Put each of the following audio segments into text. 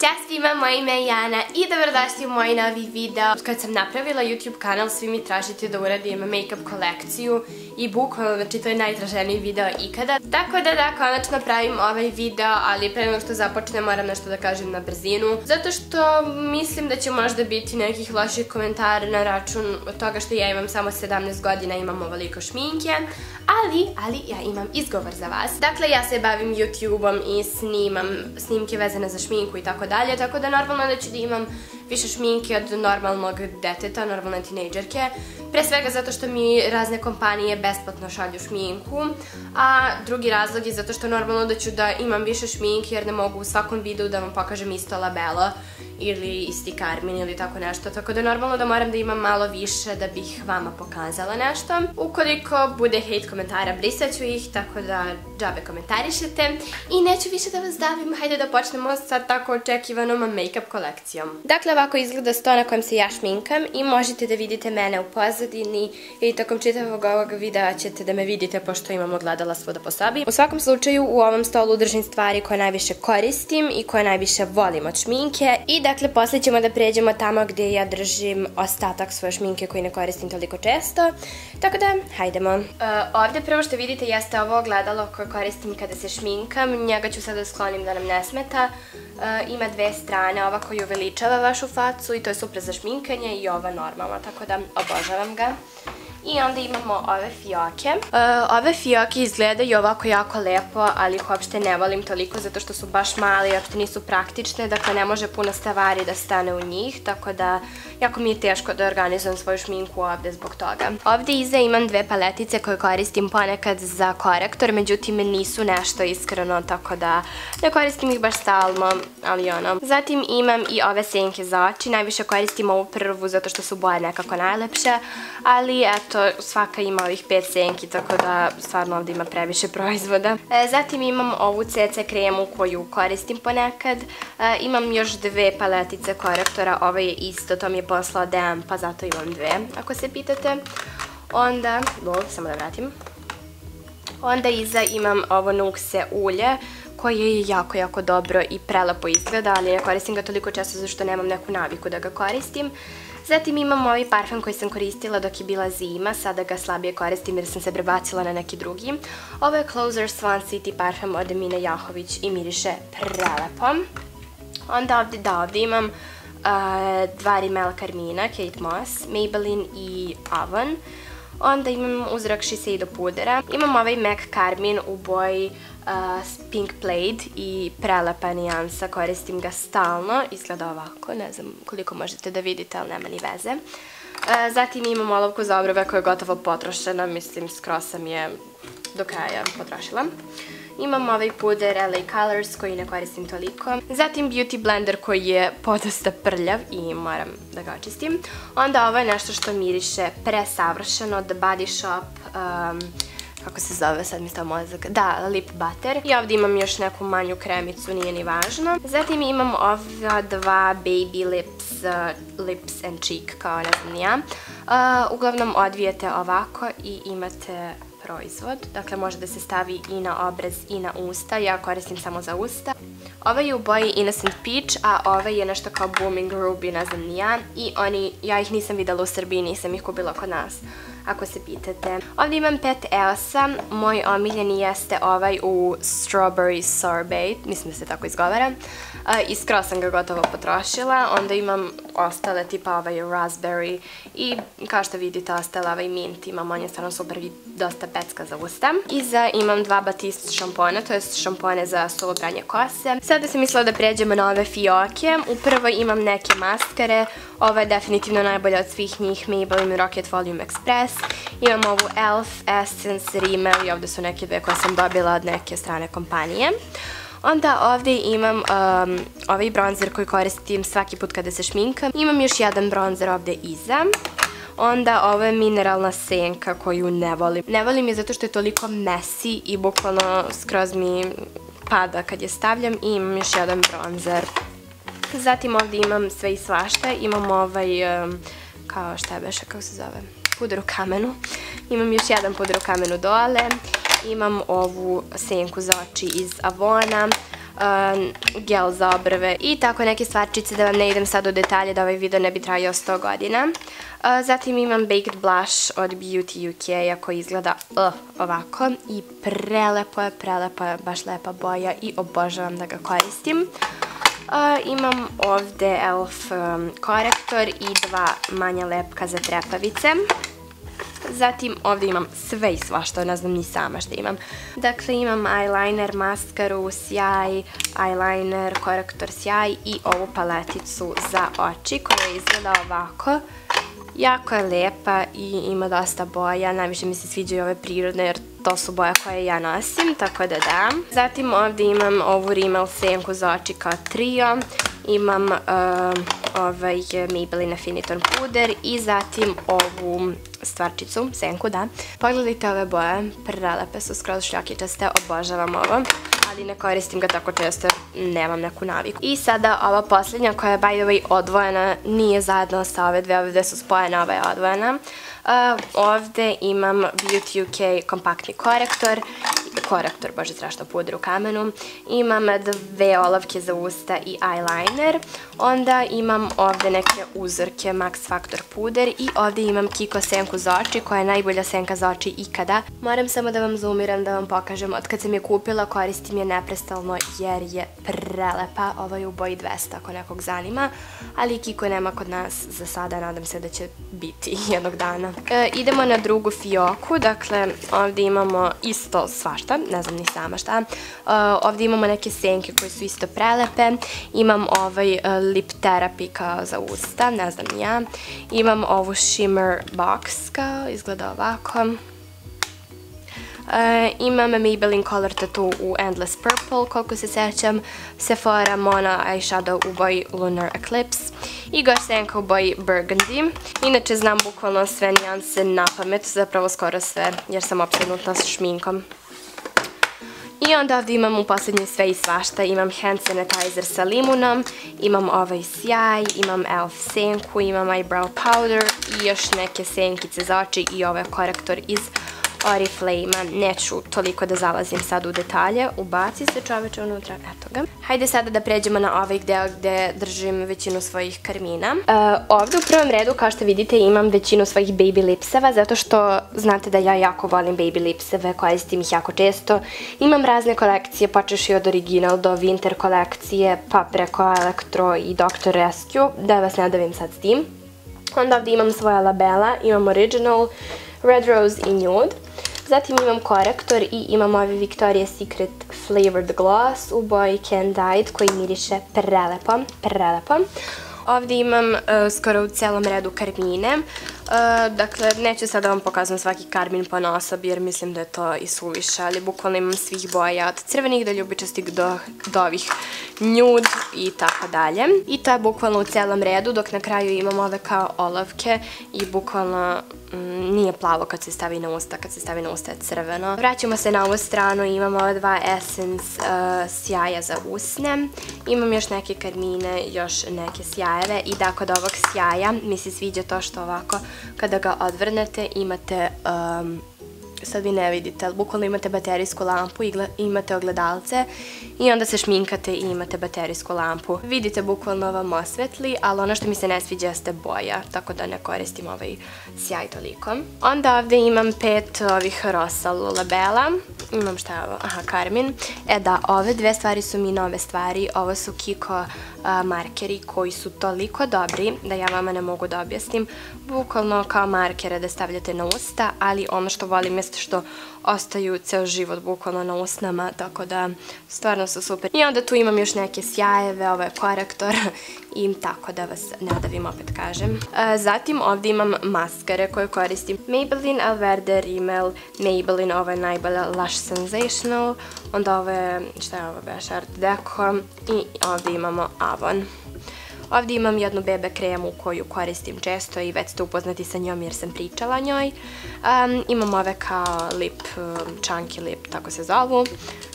Ćao svima, moje ime je Jana i dobrodošli u moj novi video. Kad sam napravila YouTube kanal, svi mi tražite da uradim make-up kolekciju i bukvalno, znači to je najtraženiji video ikada. Tako da da, konačno pravim ovaj video, ali pre nego što započnem moram nešto da kažem na brzinu. Zato što mislim da će možda biti nekih loših komentara na račun toga što ja imam samo 17 godina, imam ovoliko šminke. Ali, ali ja imam izgovor za vas. Dakle, ja se bavim YouTube-om i snimam snimke vezane za šminku i tako dalje, tako da normalno da ću da imam više šminke od normalnog deteta, normalne tinejdžerke. Pre svega zato što mi razne kompanije besplatno šalju šminku, a drugi razlog je zato što normalno da ću da imam više šminke jer ne mogu u svakom videu da vam pokažem isto labelo ili isti karmin ili tako nešto, tako da normalno da moram da imam malo više da bih vama pokazala nešto. Ukoliko bude hate komentara, brisat ću ih, tako da džabe komentarišete. I neću više da vas davim, hajde da počnemo sa tako očekivanom make-up kolekcijom. Dakle, ovako izgleda sto na kojem se ja šminkam i možete da vidite mene u pozadini i tokom čitavog ovog videa ćete da me vidite pošto imam ogledala svuda po sobi. U svakom slučaju u ovom stolu držim stvari koje najviše koristim i koje najviše volim od šminke i dakle poslije ćemo da pređemo tamo gdje ja držim ostatak svoje šminke koji ne koristim toliko često. Tako da, hajdemo. Uh, ovdje prvo što vidite jeste ovo ogledalo koje koristim kada se šminkam. Njega ću sada sklonim da nam ne smeta. Uh, ima dve strane, ova koja uveličava vašu facu i to je super za šminkanje i ova normalna, tako da obožavam ga. I onda imamo ove fioke. E, ove fioke izgledaju ovako jako lepo, ali ih uopšte ne volim toliko zato što su baš male i uopšte nisu praktične, dakle ne može puno stavari da stane u njih, tako da jako mi je teško da organizujem svoju šminku ovde zbog toga. Ovde iza imam dve paletice koje koristim ponekad za korektor, međutim nisu nešto iskreno, tako da ne koristim ih baš stalno, ali ono. Zatim imam i ove senke za oči, najviše koristim ovu prvu zato što su boje nekako najlepše, ali eto, to svaka ima ovih pet senki, tako da stvarno ovdje ima previše proizvoda. E, zatim imam ovu CC kremu koju koristim ponekad. E, imam još dve paletice korektora, ovo je isto, to mi je poslao DM, pa zato imam dve, ako se pitate. Onda, bol, samo da vratim. Onda iza imam ovo Nuxe ulje, koje je jako, jako dobro i prelepo izgleda, ali ne koristim ga toliko često zašto nemam neku naviku da ga koristim. Zatim imam ovaj parfum koji sam koristila dok je bila zima, sada ga slabije koristim jer sam se prebacila na neki drugi. Ovo je Closer Swan City parfum od Emine Jahović i miriše prelepo. Onda ovdje, da, ovdje imam dva rimela Carmina, Kate Moss, Maybelline i Avon. Onda imam uzrak Shiseido pudera. Imam ovaj MAC Carmin u boji Pink Plaid i prelepa nijansa, koristim ga stalno, izgleda ovako, ne znam koliko možete da vidite, ali nema ni veze. Zatim imam olovku za obrove koja je gotovo potrošena, mislim skroz sam je do kraja potrošila. Imam ovaj puder LA Colors koji ne koristim toliko. Zatim Beauty Blender koji je podosta prljav i moram da ga očistim. Onda ovo je nešto što miriše presavršeno, The Body Shop, um, kako se zove, sad mi stao mozak, da, lip butter. I ovdje imam još neku manju kremicu, nije ni važno. Zatim imam ova dva baby lips, uh, lips and cheek, kao ne znam ja. Uh, uglavnom odvijete ovako i imate proizvod. Dakle, može da se stavi i na obraz i na usta. Ja koristim samo za usta. Ova je u boji Innocent Peach, a ova je nešto kao Booming Ruby, ne znam ni ja. I oni, ja ih nisam videla u Srbiji, nisam ih kupila kod nas ako se pitate. Ovdje imam pet EOS-a, moj omiljeni jeste ovaj u Strawberry Sorbet, mislim da se tako izgovara. I skroz sam ga gotovo potrošila, onda imam ostale tipa ovaj Raspberry i kao što vidite ostale ovaj Mint imam, on je stvarno super i dosta pecka za usta. Iza imam dva Batiste šampona, to je šampone za suvo pranje kose. Sada sam mislila da pređemo na ove fioke. Upravo imam neke maskare, ova je definitivno najbolja od svih njih, Maybelline Rocket Volume Express. Imam ovu e.l.f. Essence Rimmel i ovdje su neke dve koje sam dobila od neke strane kompanije. Onda ovdje imam um, ovaj bronzer koji koristim svaki put kada se šminkam. Imam još jedan bronzer ovdje iza. Onda ovo je mineralna senka koju ne volim. Ne volim je zato što je toliko messy i bukvalno skroz mi pada kad je stavljam. I imam još jedan bronzer. Zatim ovdje imam sve i svašta. Imam ovaj, um, kao šta je beše, kako se zove, puder u kamenu. Imam još jedan puder u kamenu dole imam ovu senku za oči iz Avona. gel za obrve i tako neke stvarčice da vam ne idem sad u detalje da ovaj video ne bi trajao 100 godina. Zatim imam Baked Blush od Beauty UK-a koji izgleda uh, ovako i prelepo je, prelepo je, baš lepa boja i obožavam da ga koristim. Imam ovde e.l.f. Um, korektor i dva manja lepka za trepavice. Zatim ovdje imam sve i svašta, ne znam ni sama što imam. Dakle imam eyeliner, maskaru, sjaj, eyeliner, korektor sjaj i ovu paleticu za oči koja izgleda ovako. Jako je lepa i ima dosta boja, najviše mi se sviđaju ove prirodne jer to su boje koje ja nosim, tako da da. Zatim ovdje imam ovu Rimmel senku za oči kao trio, imam uh, ovaj Maybelline Affiniton puder i zatim ovu stvarčicu, senku, da. Pogledajte ove boje, prelepe su, skroz šljakičaste, obožavam ovo ali ne koristim ga tako često, nemam neku naviku. I sada ova posljednja koja je by the way odvojena, nije zajedno sa ove dve, ove dve su spojene, ova je odvojena. Ovde imam Beauty UK kompaktni korektor, korektor, bože strašno pudru kamenu. Imam dve olovke za usta i eyeliner. Onda imam ovde neke uzorke Max Factor puder i ovde imam Kiko senku za oči koja je najbolja senka za oči ikada. Moram samo da vam zoomiram da vam pokažem. Od kad sam je kupila koristim je neprestalno jer je prelepa. Ovo je u boji 200 ako nekog zanima. Ali Kiko nema kod nas za sada, nadam se da će biti jednog dana. E, idemo na drugu fioku, dakle ovdje imamo isto svašta, ne znam ni sama šta. E, ovdje imamo neke senke koje su isto prelepe, imam ovaj e, lip therapy kao za usta, ne znam ni ja. Imam ovu shimmer box kao, izgleda ovako. Uh, imam Maybelline Color Tattoo u Endless Purple, koliko se sećam, Sephora Mona Eyeshadow u boji Lunar Eclipse i Senka u boji Burgundy. Inače znam bukvalno sve nijanse na pamet, zapravo skoro sve, jer sam opsednutna s šminkom. I onda ovdje imam u posljednje sve i svašta, imam hand sanitizer sa limunom, imam ovaj sjaj, imam elf senku, imam eyebrow powder i još neke senkice za oči i ovaj korektor iz Oriflame-a. Neću toliko da zalazim sad u detalje. Ubaci se čoveče unutra, eto ga. Hajde sada da pređemo na ovaj deo gde držim većinu svojih karmina. Uh, ovdje u prvom redu, kao što vidite, imam većinu svojih baby lipseva, zato što znate da ja jako volim baby lipseve, koristim ih jako često. Imam razne kolekcije, počeš i od original do winter kolekcije, pa preko Electro i Dr. Rescue, da vas ne davim sad s tim. Onda ovdje imam svoja labela, imam original, Red Rose i Nude. Zatim imam korektor i imam ovaj Victoria's Secret Flavored Gloss u boji Candide koji miriše prelepo, prelepo. Ovdje imam uh, skoro u celom redu karmine. Uh, dakle, neću sad da vam pokazam svaki karmin po nosobi jer mislim da je to i suviše, ali bukvalno imam svih boja od crvenih do ljubičastih do, ovih nude i tako dalje. I to je bukvalno u celom redu, dok na kraju imam ove kao olovke i bukvalno mm, nije plavo kad se stavi na usta, kad se stavi na usta je crveno. Vraćamo se na ovu stranu, imam ove dva Essence uh, sjaja za usne. Imam još neke karmine, još neke sjajeve i da kod ovog sjaja mi se sviđa to što ovako kada ga odvrnete imate um, sad vi ne vidite, ali bukvalno imate baterijsku lampu i imate ogledalce i onda se šminkate i imate baterijsku lampu. Vidite, bukvalno vam osvetli, ali ono što mi se ne sviđa jeste boja, tako da ne koristim ovaj sjaj toliko. Onda ovdje imam pet ovih Rosal labela. Imam šta je ovo? Aha, Carmin. E da, ove dve stvari su mi nove stvari. Ovo su Kiko markeri koji su toliko dobri da ja vama ne mogu da objasnim. Bukvalno kao markere da stavljate na usta, ali ono što volim jeste što ostaju ceo život bukvalno na usnama, tako da stvarno su super. I onda tu imam još neke sjajeve, ovo je korektor i tako da vas ne davim opet kažem. E, zatim ovdje imam maskare koje koristim. Maybelline Alverde Rimmel, Maybelline, ovo je najbolja Lush Sensational, onda ovo je, šta je ovo, Beš Art Deco i ovdje imamo Avon. Ovdje imam jednu bebe kremu koju koristim često i već ste upoznati sa njom jer sam pričala njoj. imam ove kao lip, chunky lip, tako se zovu.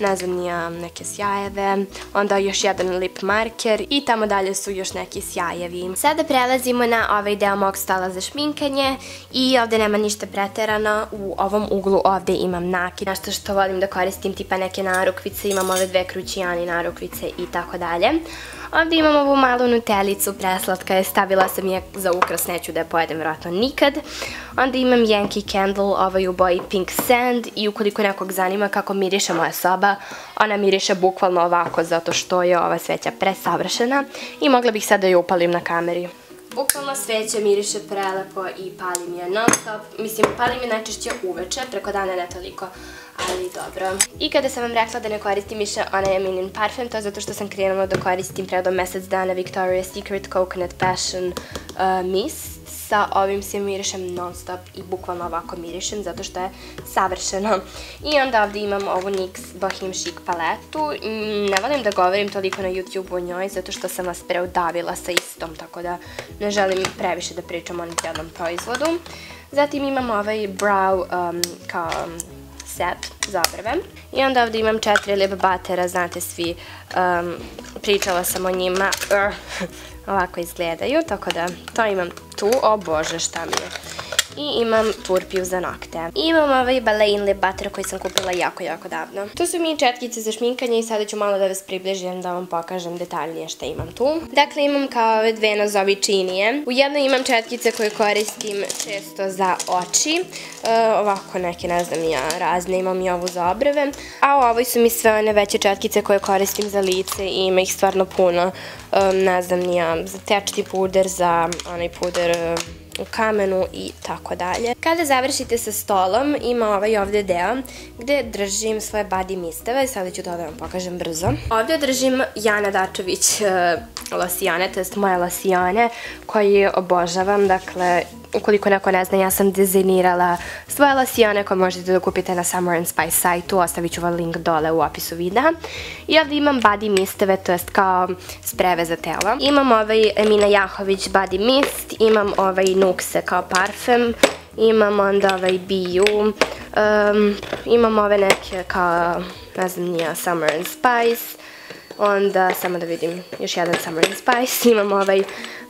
Ne znam, nija neke sjajeve. Onda još jedan lip marker i tamo dalje su još neki sjajevi. Sada prelazimo na ovaj deo mog stola za šminkanje i ovdje nema ništa preterano. U ovom uglu ovdje imam nakit. Nešto što volim da koristim tipa neke narukvice, imam ove dve kručijani narukvice i tako dalje. Ovdje imam ovu malu nutelicu, preslatka je, stavila sam je za ukras, neću da je pojedem vjerojatno nikad. Onda imam Yankee Candle, ovaj u boji Pink Sand i ukoliko nekog zanima kako miriše moja soba, ona miriše bukvalno ovako zato što je ova sveća presavršena i mogla bih sad da ju upalim na kameri. Bukvalno sveće miriše prelepo i palim je non stop. Mislim, palim je najčešće uveče, preko dana ne toliko ali dobro. I kada sam vam rekla da ne koristim više onaj Eminin parfum, to je zato što sam krenula da koristim predom mjesec dana Victoria's Secret Coconut Passion uh, Mist. Sa ovim se mirišem non stop i bukvalno ovako mirišem zato što je savršeno. I onda ovdje imam ovu NYX Bohem Chic paletu. Mm, ne volim da govorim toliko na YouTube o njoj zato što sam vas preudavila sa istom, tako da ne želim previše da pričam o jednom proizvodu. Zatim imam ovaj brow um, kao za obrve. I onda ovdje imam četiri lip batera, znate svi, pričala sam o njima, ovako izgledaju, tako da to imam tu, o bože šta mi je i imam turpiju za nokte. I imam ovaj Balein Lip Butter koji sam kupila jako, jako davno. Tu su mi četkice za šminkanje i sada ću malo da vas približim da vam pokažem detaljnije što imam tu. Dakle, imam kao ove dve nazovi činije. U jednoj imam četkice koje koristim često za oči. E, ovako neke, ne znam ja, razne. Imam i ovu za obrve. A u ovoj su mi sve one veće četkice koje koristim za lice i ima ih stvarno puno. E, ne znam ja, za tečti puder, za onaj puder u kamenu i tako dalje. Kada završite sa stolom, ima ovaj ovdje deo gdje držim svoje body misteve. Sada ću to da vam pokažem brzo. Ovdje držim Jana Dačović e, lasijane, to jest moje lasijane koje obožavam. Dakle, ukoliko neko ne zna, ja sam dizajnirala svoje lasijane koje možete da kupite na Summer and Spice sajtu, ostavit ću vam link dole u opisu videa. I ovdje imam body misteve, to jest kao spreve za telo. Imam ovaj Emina Jahović body mist, imam ovaj Nuxe kao parfem, imam onda ovaj Biu, imam ove neke kao, ne znam, nije Summer and Spice, onda samo da vidim još jedan Summer and Spice, imam ovaj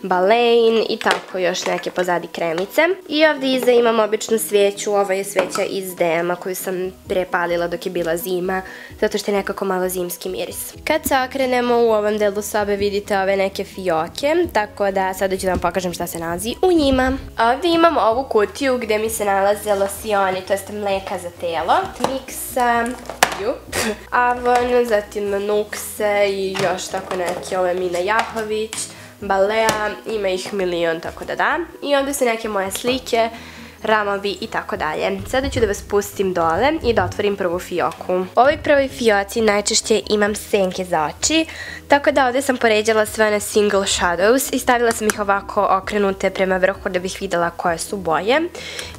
balein i tako još neke pozadi kremice. I ovdje iza imam običnu svijeću, ova je sveća iz DM-a koju sam prepalila dok je bila zima, zato što je nekako malo zimski miris. Kad se okrenemo u ovom delu sobe vidite ove neke fioke, tako da sada ću vam pokažem šta se nalazi u njima. Ovdje imam ovu kutiju gdje mi se nalaze losioni, to jest mleka za telo, Mixa, Avon, zatim Nuxe i još tako neke ove Mina Jahović, Balea, ima ih milion, tako da da. I onda su neke moje slike, ramovi i tako dalje. Sada ću da vas pustim dole i da otvorim prvu fioku. U ovoj prvoj fioci najčešće imam senke za oči, tako da ovdje sam poređala sve one single shadows i stavila sam ih ovako okrenute prema vrhu da bih vidjela koje su boje.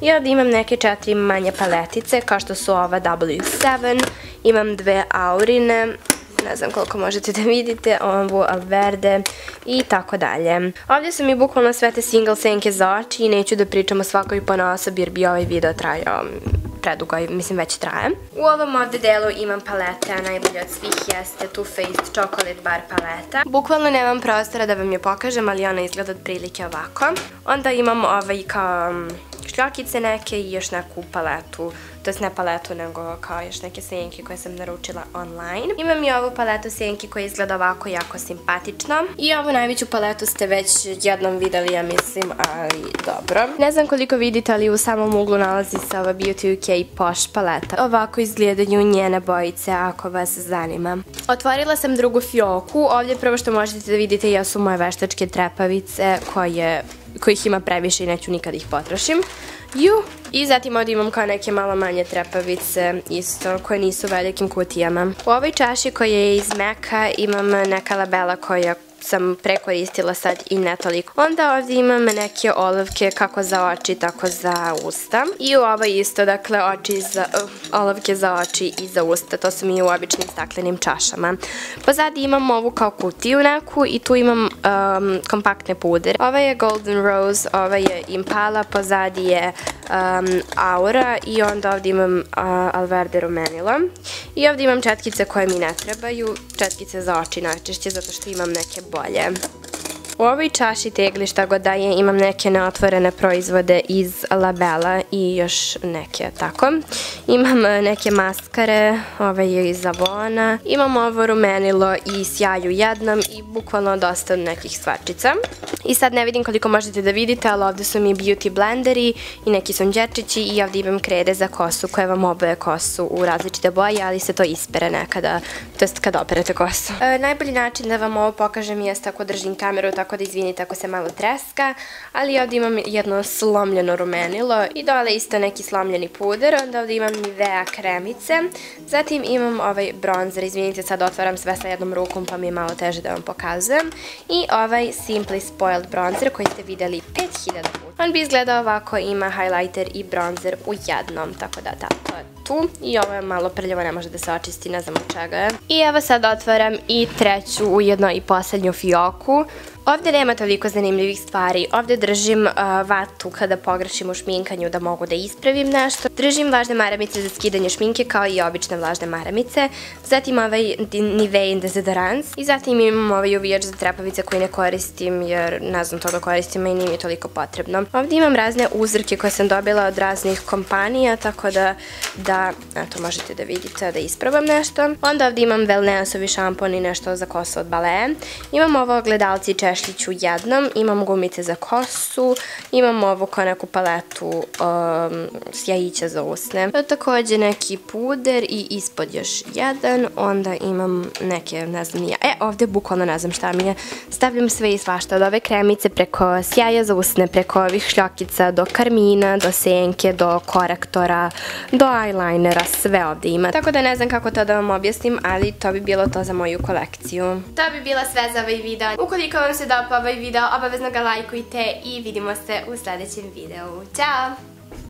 I ovdje imam neke četiri manje paletice kao što su ova W7, imam dve aurine, ne znam koliko možete da vidite, ovu Alverde i tako dalje. Ovdje su mi bukvalno sve te single senke za oči i neću da pričam o svakoj ponosobi jer bi ovaj video trajao predugo, mislim već traje. U ovom ovdje delu imam palete, a najbolje od svih jeste Too Faced Chocolate Bar paleta. Bukvalno nemam prostora da vam je pokažem, ali ona izgleda otprilike ovako. Onda imam ovaj kao šljakice neke i još neku paletu, to jest ne paletu nego kao još neke senke koje sam naručila online. Imam i ovu paletu senki koja izgleda ovako jako simpatično. I ovu najveću paletu ste već jednom videli, ja mislim, ali dobro. Ne znam koliko vidite, ali u samom uglu nalazi se ova Beauty UK Posh paleta. Ovako izgledaju njene bojice ako vas zanima. Otvorila sam drugu fioku. Ovdje prvo što možete da vidite jesu moje veštačke trepavice koje kojih ima previše i neću nikad ih potrošim. Ju! I zatim ovdje imam kao neke malo manje trepavice isto koje nisu u velikim kutijama. U ovoj čaši koja je iz meka imam neka labela koja sam prekoristila sad i ne toliko. Onda ovdje imam neke olovke kako za oči, tako za usta. I u ovoj isto, dakle, oči za, uh, olovke za oči i za usta. To su mi u običnim staklenim čašama. Pozadi imam ovu kao kutiju neku i tu imam um, kompaktne pudere. Ova je Golden Rose, ova je Impala, pozadi je um, Aura i onda ovdje imam uh, Alverde Romenilo. I ovdje imam četkice koje mi ne trebaju, četkice za oči najčešće zato što imam neke bolje. U ovoj čaši tegli šta god da imam neke neotvorene proizvode iz Labela i još neke tako. Imam e, neke maskare, ove je iz Avona. Imam ovo rumenilo i sjaju jednom i bukvalno dosta nekih stvarčica. I sad ne vidim koliko možete da vidite, ali ovde su mi beauty blenderi i neki sonđerčići i ovde imam krede za kosu koje vam oboje kosu u različite boje, ali se to ispere nekada, to jest kada operete kosu. E, najbolji način da vam ovo pokažem jeste ako držim kameru, tako da izvinite ako se malo treska, ali ovde imam jedno slomljeno rumenilo i dole isto neki slomljeni puder, onda ovde imam Nivea kremice, zatim imam ovaj bronzer, izvinite sad otvaram sve sa jednom rukom pa mi je malo teže da vam pokazujem, i ovaj Simply Spoiled bronzer koji ste videli 5000 puta. On bi izgledao ovako, ima highlighter i bronzer u jednom, tako da da, to je tu. I ovo je malo prljavo, ne može da se očisti, ne znam od čega je. I evo sad otvaram i treću, ujedno i poslednju fioku. Ovde nema toliko zanimljivih stvari. Ovde držim vatu kada pogrešim u šminkanju da mogu da ispravim nešto. Držim vlažne maramice za skidanje šminke kao i obične vlažne maramice. Zatim ovaj Nivea dezodorans. I zatim imam ovaj uvijač za trepavice koji ne koristim jer ne znam to da koristim i nije mi toliko potrebno. Ovde imam razne uzrke koje sam dobila od raznih kompanija, tako da, da eto, možete da vidite da isprobam nešto. Onda ovde imam Wellnessovi šampon i nešto za kosu od Balea. Imam ovo ogledalci i češ češljić u jednom, imam gumice za kosu, imam ovu kao neku paletu um, sjajića za usne. Takođe neki puder i ispod još jedan, onda imam neke, ne znam ja, e ovde bukvalno ne znam šta mi je, stavljam sve i svašta, od ove kremice preko sjaja za usne, preko ovih šljokica, do karmina, do senke, do korektora, do eyelinera, sve ovde ima. Tako da ne znam kako to da vam objasnim, ali to bi bilo to za moju kolekciju. To bi bila sve za ovaj video. Ukoliko vam se dopao ovaj video, obavezno ga lajkujte i vidimo se u sledećem videu. Ćao!